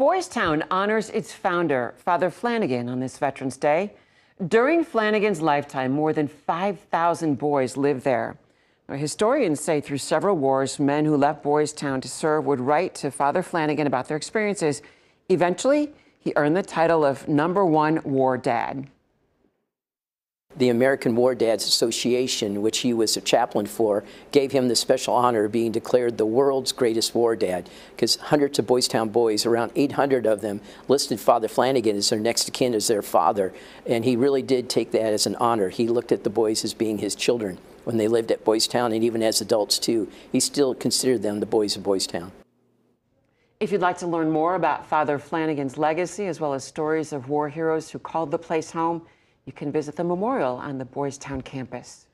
Boys Town honors its founder, Father Flanagan, on this Veterans Day. During Flanagan's lifetime, more than 5,000 boys lived there. Now, historians say through several wars, men who left Boys Town to serve would write to Father Flanagan about their experiences. Eventually, he earned the title of number one war dad. The American War Dads Association, which he was a chaplain for, gave him the special honor of being declared the world's greatest war dad because hundreds of Boys Town boys, around 800 of them, listed Father Flanagan as their next of kin as their father. And he really did take that as an honor. He looked at the boys as being his children when they lived at Boys Town and even as adults too. He still considered them the boys of Boys Town. If you'd like to learn more about Father Flanagan's legacy as well as stories of war heroes who called the place home, you can visit the memorial on the Boys Town campus.